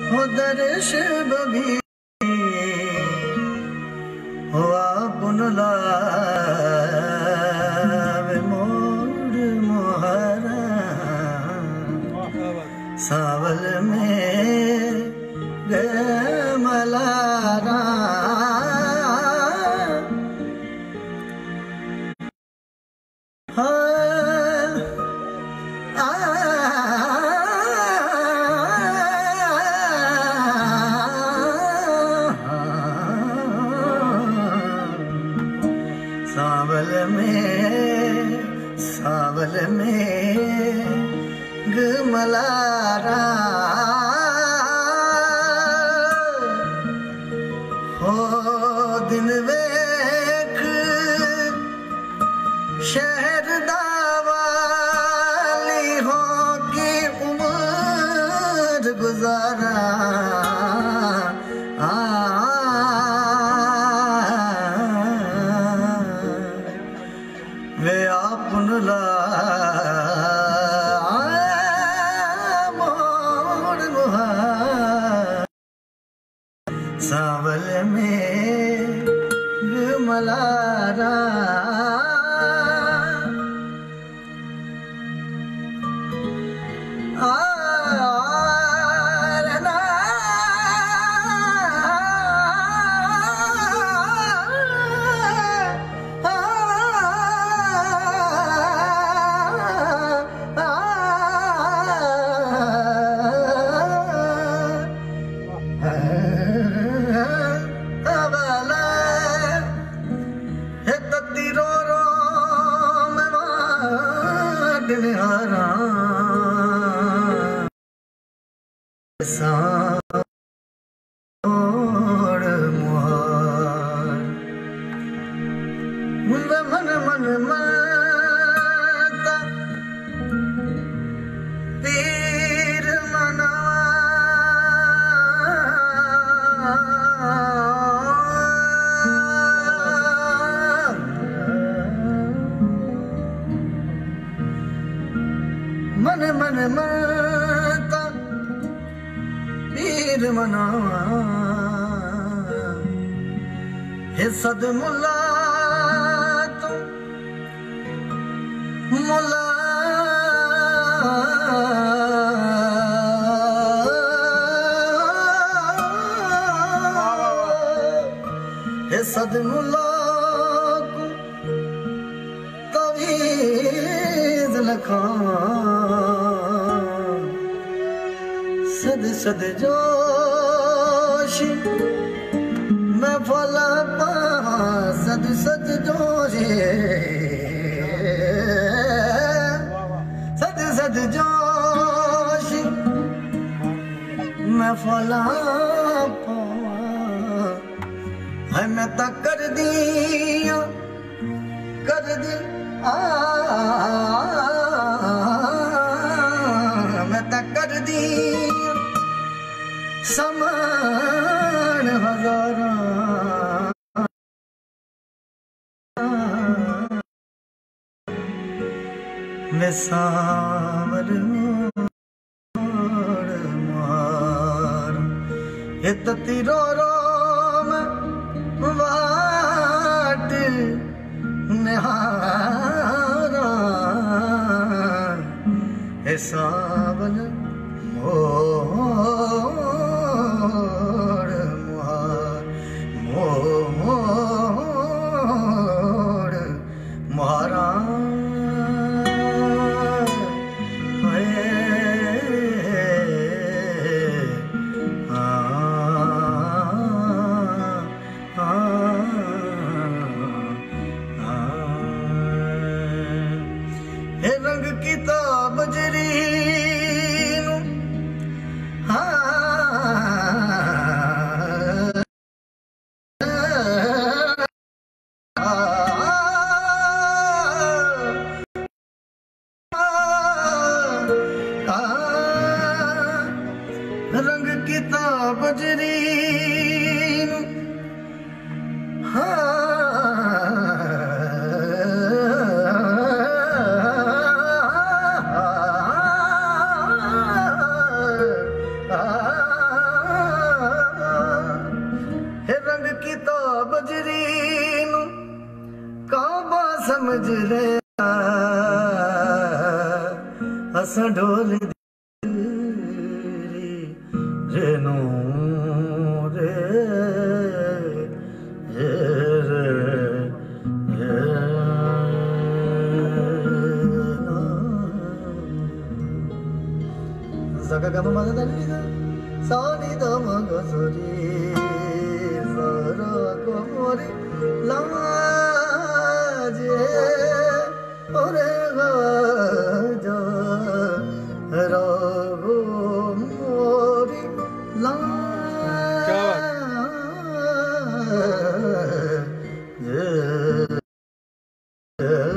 हो दर्श बभी हुआ पुनला मोर मोहरा सावल में गे मलारा हाँ। सावल में सावल में गमलारा हो दिन वेख शहर दावाली हो की उम्र गुजारा वे आपन सावल में मलारा साड़ मुहार। मन मन मन मन माता पीर मनावा हे सद मुला तू मुला हे सद मुला सद सद जोशी मैं फला पा सद सद जोशी सद सद जोशी मैं फला पा मैं तो कर दिया कर दी आ ਸਮਾਨ ਹਜ਼ਾਰਾਂ ਨਿਸਾਵਰ ਮੋੜ ਮਾਰ ਇਤ ਤਿਰੋ ਰੋਮ ਵਾਟ ਨਿਹਾਰਾ ਹਿਸਾਬਨ ਮੋੜ Oh. بجرين رنگ کیتاب بجرين کا با سمجھ رها اسا ڈھولن জাগা মা দালি গা সরি দম গজরি সর কোমরে লাজে ওরে গজ রঘু মোরি লাজে Yeah.